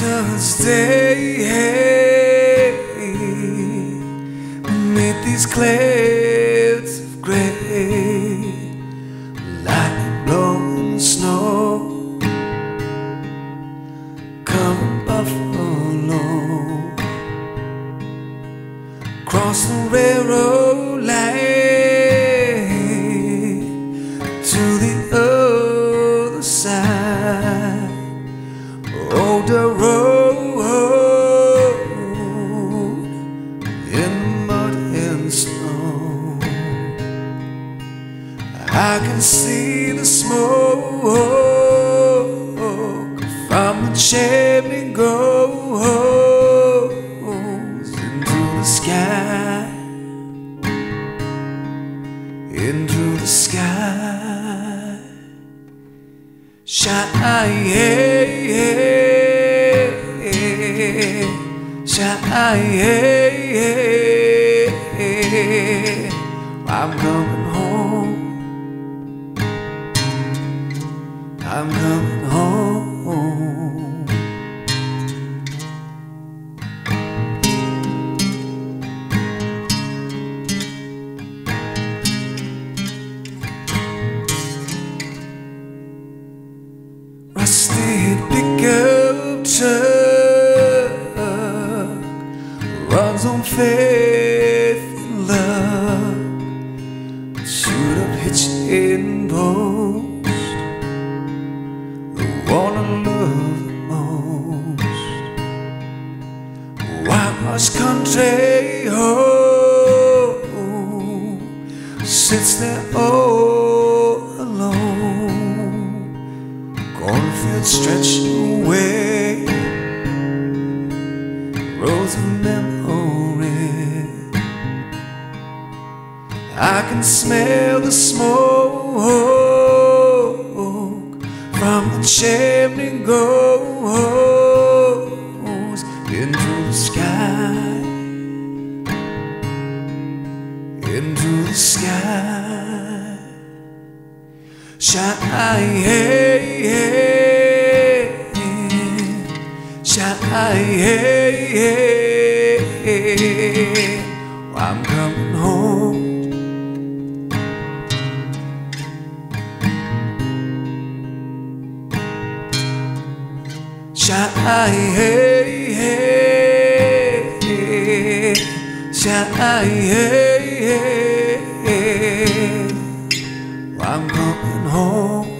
Mother's Day Meet these clouds of gray Lightning blowing snow. Come Buffalo Cross the railroad line To the I can see the smoke from the chimney goes into the sky, into the sky. Shine, shine. I'm coming I'm coming home. Rusted pickup truck runs on faith and love. Shoot up hitched in post, Country home sits there all alone. Cornfield stretched away, rows of memory. I can smell the smoke from the chimney goes into the sky. Shine, shine. I'm coming home. Shine, I'm coming home.